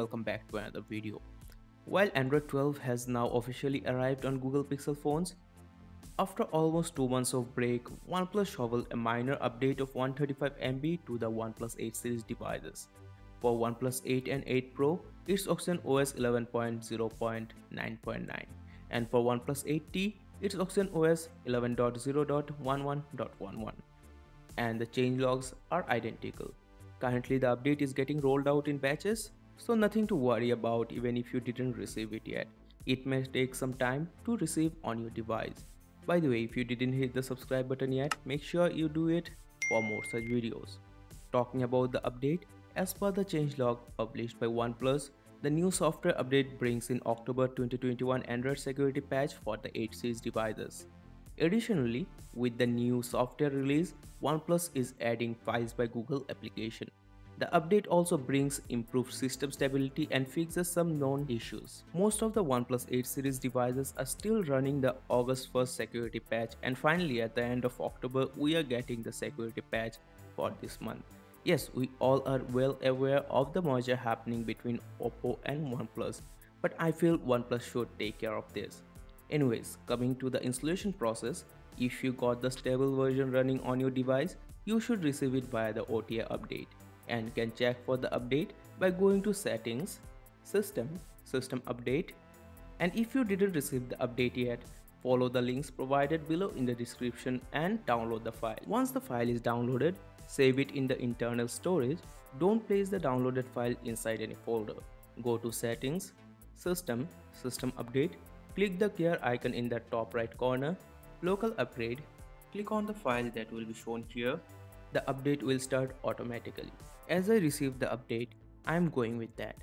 welcome back to another video. While Android 12 has now officially arrived on Google Pixel phones, after almost 2 months of break, OnePlus shoveled a minor update of 135MB to the OnePlus 8 series devices. For OnePlus 8 and 8 Pro, it's Oxygen OS 11.0.9.9 and for OnePlus 8T, it's Oxygen OS 11.0.11.11 and the changelogs are identical. Currently the update is getting rolled out in batches, so nothing to worry about even if you didn't receive it yet. It may take some time to receive on your device. By the way, if you didn't hit the subscribe button yet, make sure you do it for more such videos. Talking about the update, as per the changelog published by OnePlus, the new software update brings in October 2021 Android security patch for the 8 series devices. Additionally, with the new software release, OnePlus is adding Files by Google application. The update also brings improved system stability and fixes some known issues. Most of the OnePlus 8 series devices are still running the August 1st security patch and finally at the end of October we are getting the security patch for this month. Yes, we all are well aware of the merger happening between Oppo and OnePlus, but I feel OnePlus should take care of this. Anyways, coming to the installation process, if you got the stable version running on your device, you should receive it via the OTA update and can check for the update by going to settings, system, system update and if you didn't receive the update yet, follow the links provided below in the description and download the file. Once the file is downloaded, save it in the internal storage. Don't place the downloaded file inside any folder. Go to settings, system, system update Click the gear icon in the top right corner, local upgrade, click on the file that will be shown here. The update will start automatically. As I receive the update, I am going with that.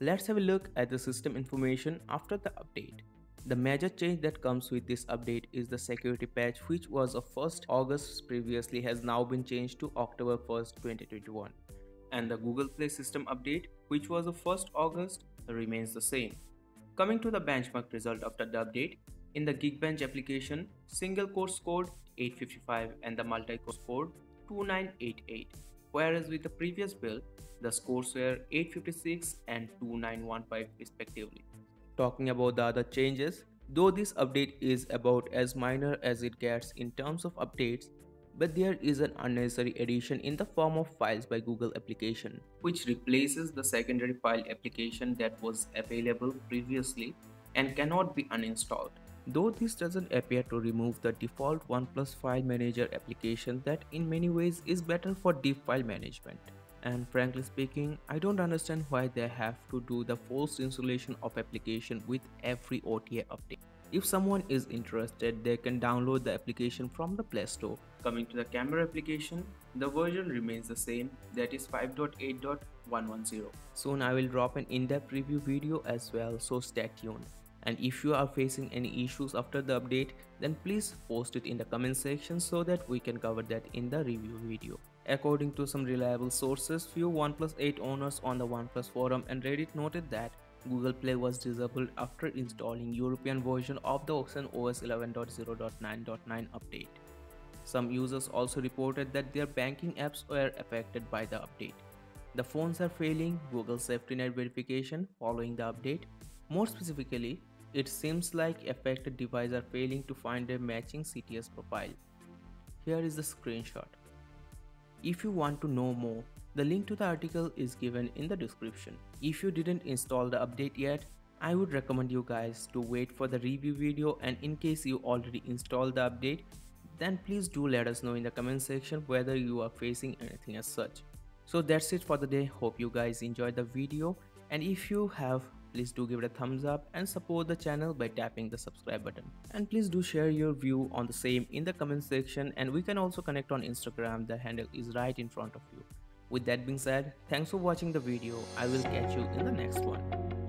Let's have a look at the system information after the update. The major change that comes with this update is the security patch which was of 1st August previously has now been changed to October 1st 2021 and the Google Play system update which was of 1st August remains the same. Coming to the benchmark result after the update, in the Geekbench application, single core scored 855 and the multi-core scored 2988 whereas with the previous build, the scores were 856 and 2915 respectively. Talking about the other changes, though this update is about as minor as it gets in terms of updates, but there is an unnecessary addition in the form of files by Google application, which replaces the secondary file application that was available previously and cannot be uninstalled. Though this doesn't appear to remove the default OnePlus File Manager application that in many ways is better for deep file management and frankly speaking I don't understand why they have to do the forced installation of application with every OTA update. If someone is interested, they can download the application from the Play Store. Coming to the camera application, the version remains the same, that is 5.8.110. Soon I will drop an in-depth review video as well, so stay tuned. And if you are facing any issues after the update, then please post it in the comment section so that we can cover that in the review video. According to some reliable sources, few OnePlus 8 owners on the OnePlus forum and Reddit noted that Google Pay was disabled after installing European version of the Oxygen OS 11.0.9.9 update. Some users also reported that their banking apps were affected by the update. The phones are failing Google Safety Net verification following the update. More specifically, it seems like affected devices are failing to find a matching CTS profile. Here is the screenshot. If you want to know more, the link to the article is given in the description. If you didn't install the update yet, I would recommend you guys to wait for the review video and in case you already installed the update, then please do let us know in the comment section whether you are facing anything as such. So that's it for the day, hope you guys enjoyed the video. And if you have please do give it a thumbs up and support the channel by tapping the subscribe button. And please do share your view on the same in the comment section. And we can also connect on instagram. The handle is right in front of you with that being said thanks for watching the video. I will catch you in the next one